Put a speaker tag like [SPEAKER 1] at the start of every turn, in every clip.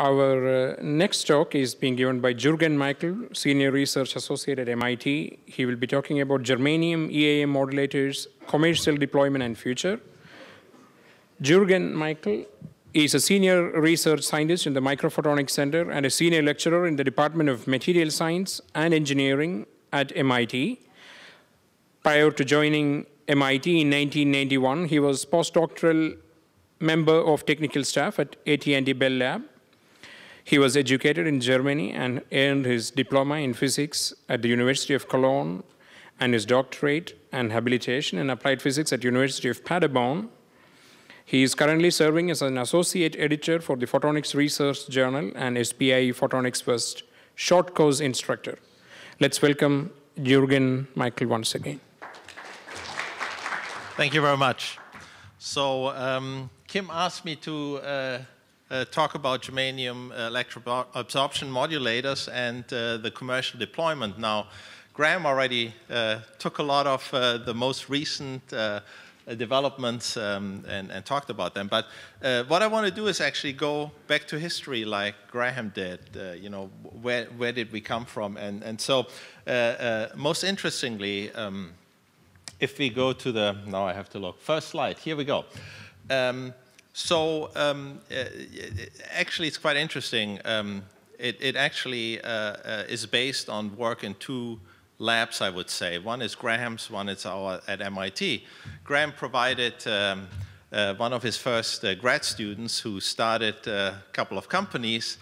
[SPEAKER 1] Our uh, next talk is being given by Jürgen Michel, Senior Research Associate at MIT. He will be talking about germanium EAM modulators, commercial deployment and future. Jürgen Michel is a senior research scientist in the Microphotonics Center and a senior lecturer in the Department of Material Science and Engineering at MIT. Prior to joining MIT in 1991, he was postdoctoral member of technical staff at AT&T Bell Lab he was educated in Germany and earned his diploma in physics at the University of Cologne and his doctorate and habilitation in applied physics at University of Paderborn. He is currently serving as an associate editor for the Photonics Research Journal and SPIE Photonics First short course instructor. Let's welcome Jürgen Michel once again.
[SPEAKER 2] Thank you very much. So um, Kim asked me to uh, uh, talk about germanium uh, absorption modulators and uh, the commercial deployment. Now, Graham already uh, took a lot of uh, the most recent uh, developments um, and, and, talked about them. But what I want to do is actually go back to history like Graham did. you know, where, where did we come from? And, and so, most interestingly, um, if we go to the, now I have to look, first slide, here we go. Um, so um, uh, actually, it's quite interesting. Um, it, it, actually uh, uh, is based on work in two labs, I would say. One is Graham's, one is our at MIT. Graham provided um, uh, one of his first uh, grad students who started a couple of companies,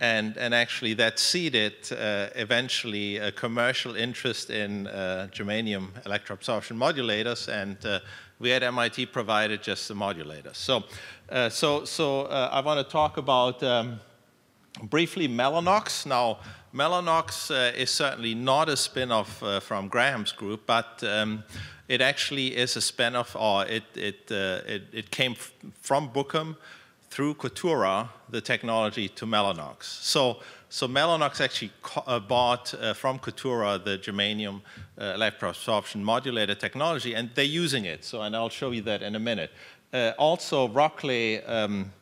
[SPEAKER 2] and, and actually that seeded uh, eventually a commercial interest in germanium electroabsorption modulators, and we at MIT provided just the modulators. So, uh, so, so uh, I want to talk about um, briefly Mellanox. Now, Mellanox uh, is certainly not a spin-off uh, from Graham's group, but um, it actually is a spin-off, or it, it, uh, it, it, came from Bookham through Kotura, the technology to Mellanox. So, so Mellanox actually uh, bought from Kotura the germanium uh, electroabsorption modulator technology, and they're using it. So, and I'll show you that in a minute. Uh, also, Rockley um,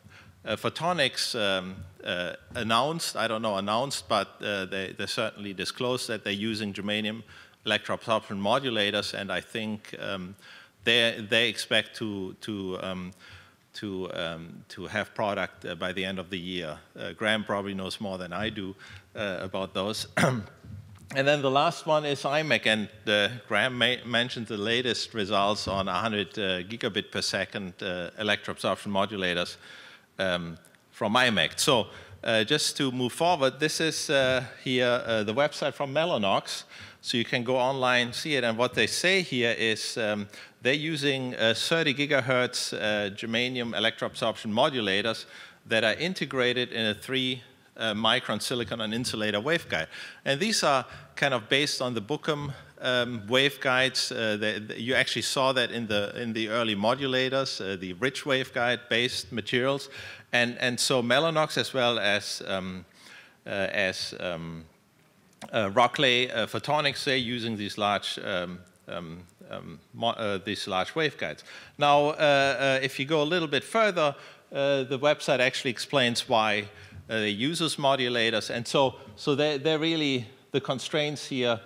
[SPEAKER 2] uh, Photonics um, uh, announced, I don't know announced, but they, they certainly disclosed that they're using germanium electroabsorption modulators, and I think um, they, they expect to, to um, to, um, to have product uh, by the end of the year. Uh, Graham probably knows more than I do uh, about those. and then the last one is IMEC, and uh, Graham mentioned the latest results on 100 uh, gigabit per second uh, electroabsorption modulators um, from IMEC. So just to move forward, this is here the website from Mellanox. So you can go online, see it, and what they say here is um, they're using uh, 30 gigahertz uh, germanium electroabsorption modulators that are integrated in a three uh, micron silicon and insulator waveguide. And these are kind of based on the Bookham um, waveguides. Uh, you actually saw that in the, in the early modulators, uh, the rich waveguide-based materials. And, and so Mellanox as well as, um, uh, as um, Rockley Photonics, they're using these large um, um, um, uh, these large waveguides. Now, uh, uh, if you go a little bit further, the website actually explains why they use those modulators. And so, so they're, they're really the constraints here.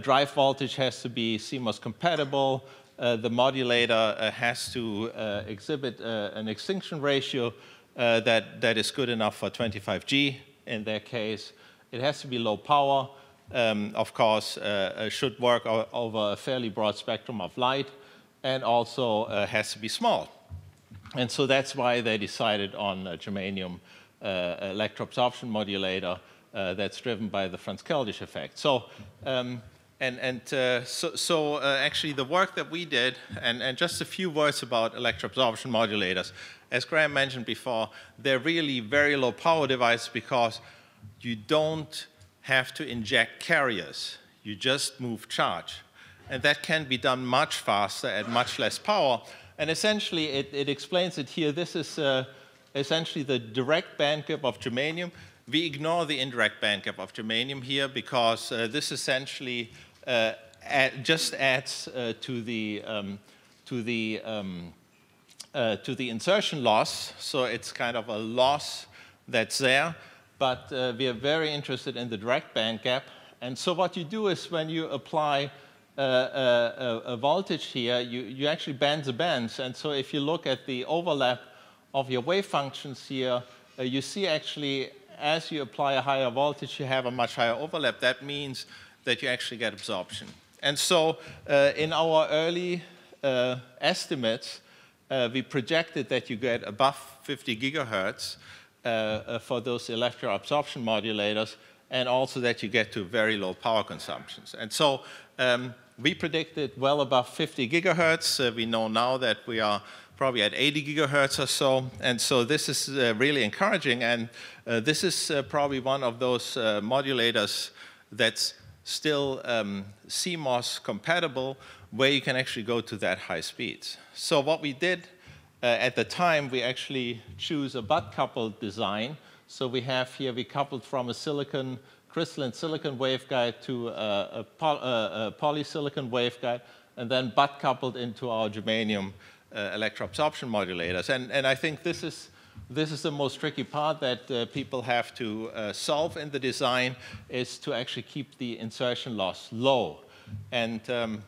[SPEAKER 2] drive voltage has to be CMOS compatible. Uh, the modulator uh, has to uh, exhibit an extinction ratio that, that is good enough for 25G in their case. It has to be low power um, of course, uh, uh should work over a fairly broad spectrum of light and also uh, has to be small. And so that's why they decided on a germanium uh, electroabsorption modulator uh, that's driven by the Franz Keldysh effect. So, um, and, and uh, so, so actually the work that we did, and, and just a few words about electroabsorption modulators. As Graham mentioned before, they're really very low power devices because you don't have to inject carriers. You just move charge. And that can be done much faster at much less power. And essentially, it, it explains it here. This is uh, essentially the direct band gap of germanium. We ignore the indirect band gap of germanium here because uh, this essentially uh, add, just adds uh, to the um, to the um, uh, to the insertion loss. So it's kind of a loss that's there. But uh, we are very interested in the direct band gap. And so what you do is when you apply uh, uh, a, a, voltage here, you, you actually bend the bands. And so if you look at the overlap of your wave functions here, uh, you see actually as you apply a higher voltage, you have a much higher overlap. That means that you actually get absorption. And so uh, in our early uh, estimates, uh, we projected that you get above 50 gigahertz uh, uh, for those electro absorption modulators, and also that you get to very low power consumptions. And so um, we predicted well above 50 gigahertz. Uh, we know now that we are probably at 80 gigahertz or so. And so this is uh, really encouraging. And uh, this is probably one of those modulators that's still um, CMOS compatible where you can actually go to that high speeds. So what we did uh, at the time, we actually choose a butt coupled design. So we have here, we coupled from a silicon, crystalline silicon waveguide to a, a, poly, a polysilicon waveguide, and then butt coupled into our germanium uh, electroabsorption modulators. And, and I think this is this is the most tricky part that uh, people have to uh, solve in the design is to actually keep the insertion loss low. And, um,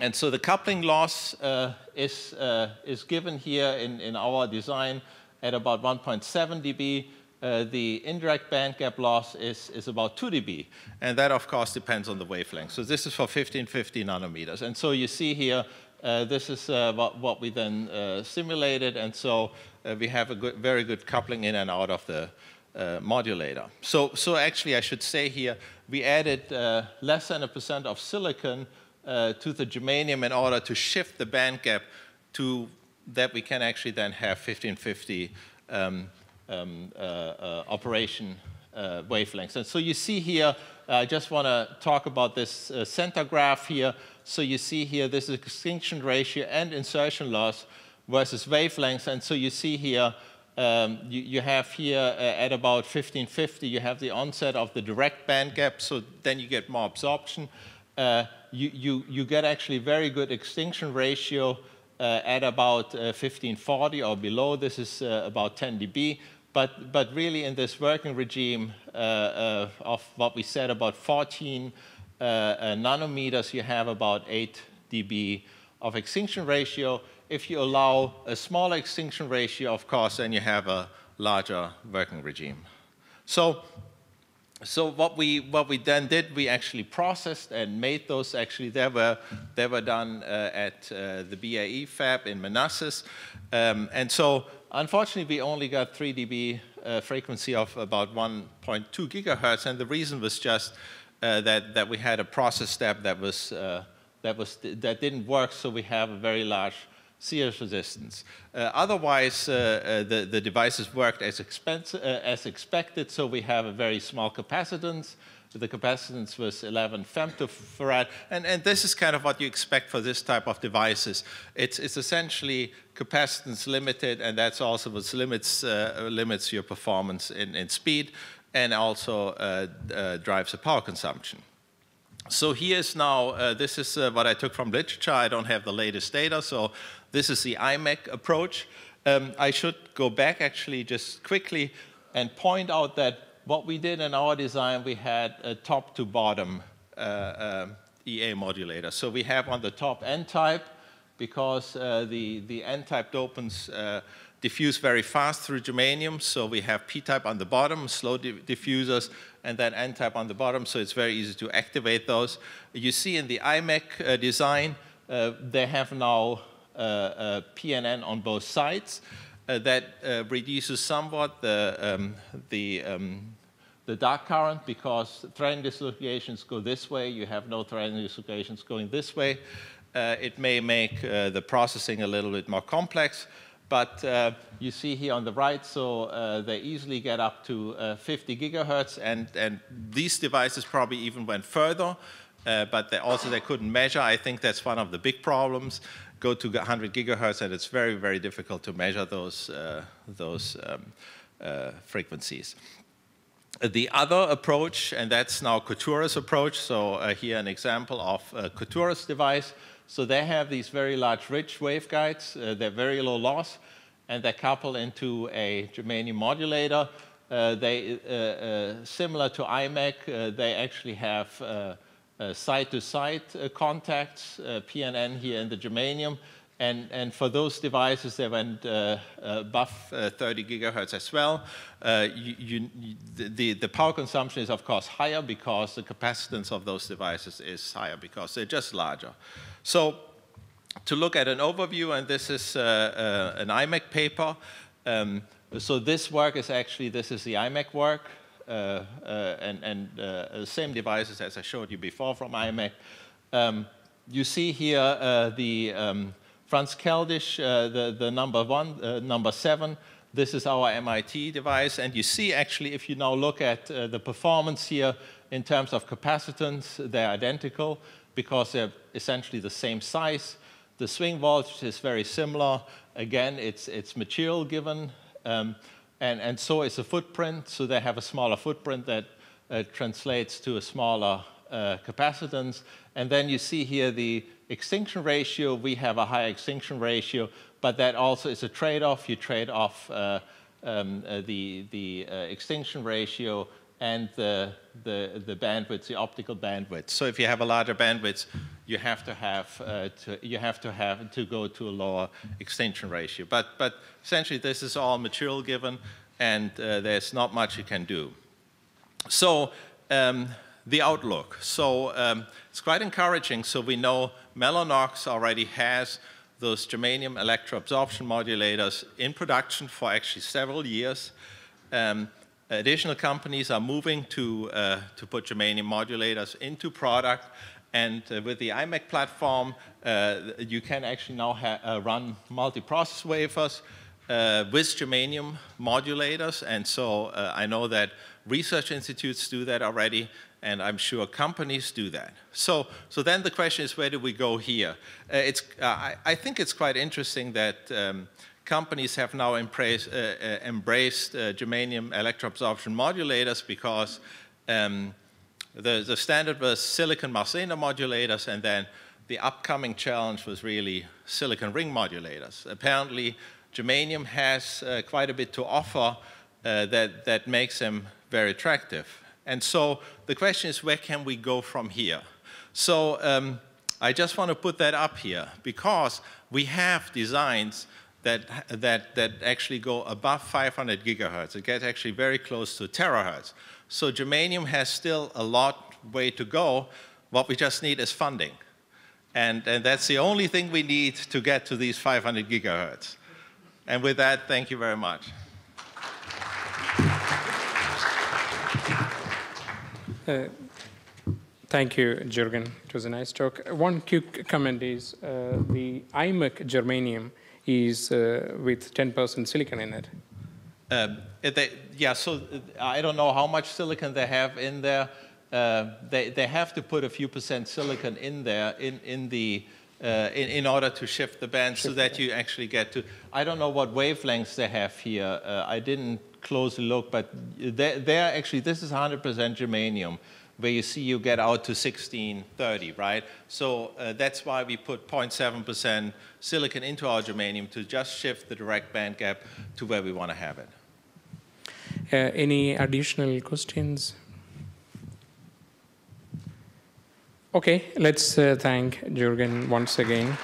[SPEAKER 2] and so the coupling loss uh, is, uh, is given here in, in our design at about 1.7 dB. Uh, the indirect band gap loss is, is about 2 dB. And that, of course, depends on the wavelength. So this is for 1550 nanometers. And so you see here, uh, this is what, what, we then simulated. And so uh, we have a good, very good coupling in and out of the uh, modulator. So, so actually, I should say here, we added uh, less than a percent of silicon uh, to the germanium in order to shift the band gap to that we can actually then have 1550 um, um, uh, uh, operation wavelengths. And so you see here, I just want to talk about this center graph here. So you see here, this is extinction ratio and insertion loss versus wavelengths. And so you see here, um, you, you, have here uh, at about 1550, you have the onset of the direct band gap, so then you get more absorption. Uh, you, you, you, get actually very good extinction ratio uh, at about 1540 uh, or below. This is uh, about 10 dB. But, but really in this working regime uh, uh of what we said about 14 uh, uh, nanometers, you have about 8 dB of extinction ratio if you allow a smaller extinction ratio, of course, then you have a larger working regime. So, so what we what we then did, we actually processed and made those. Actually, they were they were done uh, at uh, the BAE fab in Manassas, um, and so unfortunately, we only got 3 dB uh, frequency of about 1.2 gigahertz, and the reason was just uh, that that we had a process step that was uh, that was that didn't work, so we have a very large series resistance. Uh, otherwise, uh, uh, the, the devices worked as, uh, as, expected, so we have a very small capacitance. The capacitance was 11 femtofarad, and, and this is kind of what you expect for this type of devices. It's, it's essentially capacitance limited, and that's also what limits, uh, limits your performance in, in speed and also uh, drives the power consumption. So here's now, uh, this is uh, what I took from literature. I don't have the latest data, so this is the IMEC approach. Um, I should go back actually just quickly and point out that what we did in our design, we had a top to bottom uh, uh, EA modulator. So we have on the top N-type, because uh, the, the N-type dopants uh, diffuse very fast through germanium. So we have P-type on the bottom, slow di diffusers, and then N-type on the bottom, so it's very easy to activate those. You see in the IMEC uh, design, uh, they have now PNN on both sides. Uh, that uh, reduces somewhat the, um, the, um, the dark current because threading dislocations go this way, you have no threading dislocations going this way. it may make the processing a little bit more complex, but uh, you see here on the right, so uh, they easily get up to uh, 50 gigahertz, and, and these devices probably even went further, uh, but they also they couldn't measure. I think that's one of the big problems. Go to 100 gigahertz, and it's very, very difficult to measure those, uh, those um, uh, frequencies. The other approach, and that's now Kotura's approach, so here an example of Kotura's device, so they have these very large rich waveguides. Uh, they're very low loss, and they couple into a germanium modulator. Uh, they, uh, uh, similar to IMEC, uh, they actually have side-to-side -side, contacts, PNN here in the germanium. And, and for those devices, they went above 30 gigahertz as well. You, you, the, the power consumption is, of course, higher because the capacitance of those devices is higher because they're just larger. So to look at an overview, and this is uh, uh, an IMEC paper. Um, so this work is actually, this is the IMEC work, uh, uh and, and uh, same devices as I showed you before from IMEC. Um, you see here uh, the um, Franz Keldysh, the, the number one, number seven. This is our MIT device, and you see actually, if you now look at the performance here in terms of capacitance, they're identical because they're essentially the same size. The swing voltage is very similar. Again, it's, it's material given, um, and, and so is the footprint. So they have a smaller footprint that uh, translates to a smaller uh, capacitance. And then you see here the extinction ratio. We have a high extinction ratio, but that also is a trade-off. You trade off uh, um, uh, the, the uh, extinction ratio and the, the, the bandwidth, the optical bandwidth. So if you have a larger bandwidth, you have to have uh, to, you have to have to go to a lower extinction ratio. But but essentially, this is all material given, and uh, there's not much you can do. So. Um, the outlook. So um, it's quite encouraging. So we know Mellanox already has those germanium electroabsorption modulators in production for actually several years. Um, additional companies are moving to, uh, to put germanium modulators into product. And uh, with the IMEC platform, uh, you can actually now uh, run multi-process wafers uh, with germanium modulators. And so uh, I know that research institutes do that already, and I'm sure companies do that. So, so then the question is, where do we go here? it's, I, I, think it's quite interesting that um, companies have now embraced, uh, uh, embraced uh, germanium electroabsorption modulators because um, the, the standard was silicon Mach-Zehnder modulators, and then the upcoming challenge was really silicon ring modulators. Apparently, germanium has uh, quite a bit to offer uh, that, that makes them very attractive. And so the question is, where can we go from here? So um, I just want to put that up here because we have designs that, that, that actually go above 500 gigahertz. It gets actually very close to terahertz. So germanium has still a lot way to go. What we just need is funding. And, and that's the only thing we need to get to these 500 gigahertz. And with that, thank you very much.
[SPEAKER 1] Uh, thank you, Jürgen. It was a nice talk. One quick comment is uh, the IMEC germanium is uh, with 10% silicon in it.
[SPEAKER 2] Um, they, yeah, so uh, I don't know how much silicon they have in there. Uh, they, they have to put a few percent silicon in there in, in, the, uh, in, in order to shift the band so that you actually get to, I don't know what wavelengths they have here. Uh, I didn't closely look, but they're, they're actually, this is 100% germanium where you see you get out to 1630, right? So uh, that's why we put 0.7% silicon into our germanium to just shift the direct band gap to where we want to have it.
[SPEAKER 1] Uh, any additional questions? Okay, let's uh, thank Jürgen once again.